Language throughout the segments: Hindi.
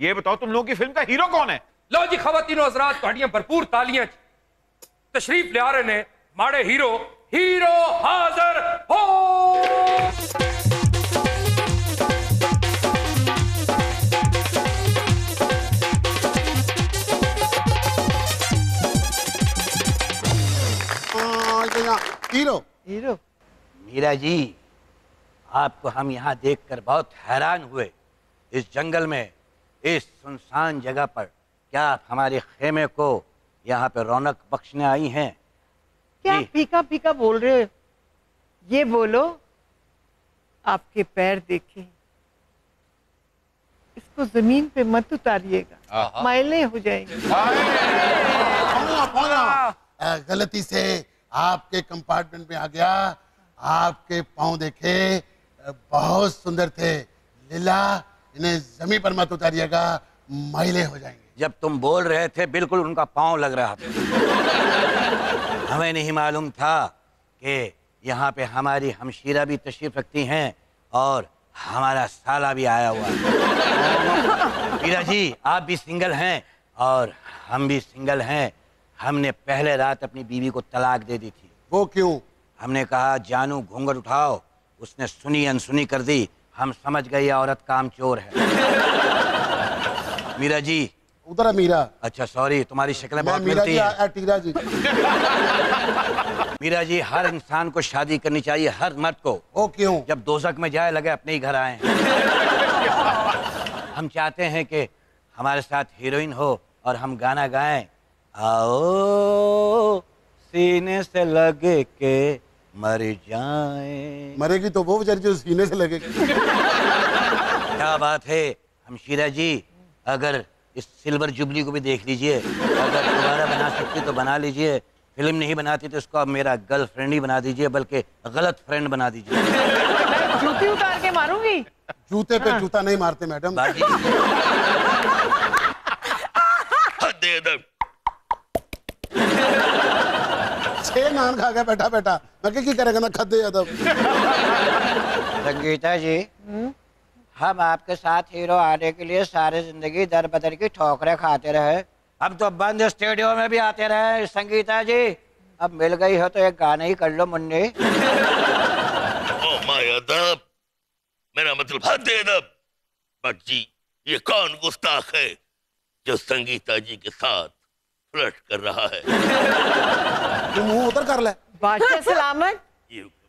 ये बताओ तुम लोगों की फ़िल्म का हीरो कौन है? लो जी खातिन भरपूर तालियाँ तशरीफ़ लिया रहे ने माड़े हीरो। हीरो हाजर हो! हीरो। हीरो। मीरा जी आपको हम यहाँ देखकर बहुत हैरान हुए। इस जंगल में इस सुनसान जगह पर क्या आप हमारे खेमे को यहाँ पे रौनक बख्शने आई हैं? क्या जी। फीका फीका बोल रहे हो? ये बोलो आपके पैर देखे। इसको ज़मीन पे मत उतारिएगा। माइले हो जाएँगे। पौना, पौना। गलती से आपके कंपार्टमेंट में आ गया। आपके पाँव देखे। बहुत सुंदर थे। लीला इन्हें ज़मीन पर मत उतारिएगा मैले हो जाएँगे। जब तुम बोल रहे थे बिल्कुल उनका पाँव लग रहा था। हमें नहीं मालूम था कि यहाँ पे हमारी हमशीरा भी तशरीफ़ रखती हैं और हमारा साला भी आया हुआ है। मीरा जी आप भी सिंगल हैं और हम भी सिंगल हैं। हमने पहले रात अपनी बीवी को तलाक दे दी थी। वो क्यों? हमने कहा जानू घूंघट उठाओ। उसने सुनी अनसुनी कर दी। हम समझ गए औरत काम चोर है। मीरा जी। उधर है मीरा। अच्छा सॉरी तुम्हारी शक्लें बहुत मीरा मिलती जी हैं। टीरा जी। मीरा जी हर इंसान को शादी करनी चाहिए हर मर्द को। वो क्यों? जब दोजक में जाए लगे अपने ही घर आए। हम चाहते हैं कि हमारे साथ हीरोइन हो और हम गाना गाएँ। आओ सीने से लगे के मर जाएँ। मरेगी तो वो बेचारी जो सीने से लगेगी। क्या बात है? हमशीरा जी अगर इस सिल्वर जुबली को भी देख लीजिए अगर दोबारा बना सकती तो बना लीजिए। फ़िल्म नहीं बनाती तो इसको आप मेरा गर्लफ्रेंड ही बना दीजिए बल्कि गलत फ्रेंड बना दीजिए। जूती उतार के मारूँगी? जूते पे जूता नहीं मारते मैडम बाकी हद अदब छह नान खा के बैठा बैठा। मैं क्या की करेगा? ना खदे अदब संगीता जी हम आपके साथ हीरो आने के लिए सारी ज़िंदगी दर बदर की ठोकरें खाते रहे। अब तो बंद स्टूडियो में भी आते रहे संगीता जी। अब मिल गई हो तो एक गाना ही कर लो मुन्नी। ओ माय अदब मेरा मतलब हद अदब बट जी ये कौन गुस्ताख है जो संगीता जी के साथ फ्लर्ट कर रहा है? तू मुँह उधर कर ले। बादशाह सलामत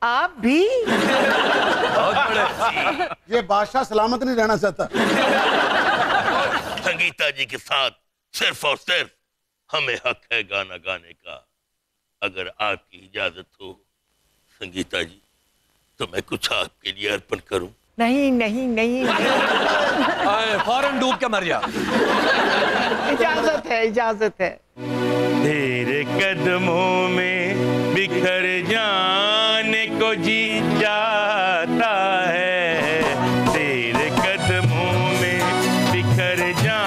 आप भी। बहुत बड़े ये बादशाह सलामत नहीं रहना चाहता। संगीता जी के साथ सिर्फ़ और सिर्फ़ हमें हक है गाना गाने का। अगर आपकी इजाज़त हो संगीता जी तो मैं कुछ आपके लिए अर्पण करूँ। नहीं नहीं नहीं, नहीं। फ़ौरन डूब के मर जा। इजाज़त है इजाज़त है। तेरे कदमों में बिखर जाने को जी जाता है। तेरे कदमों में बिखर जा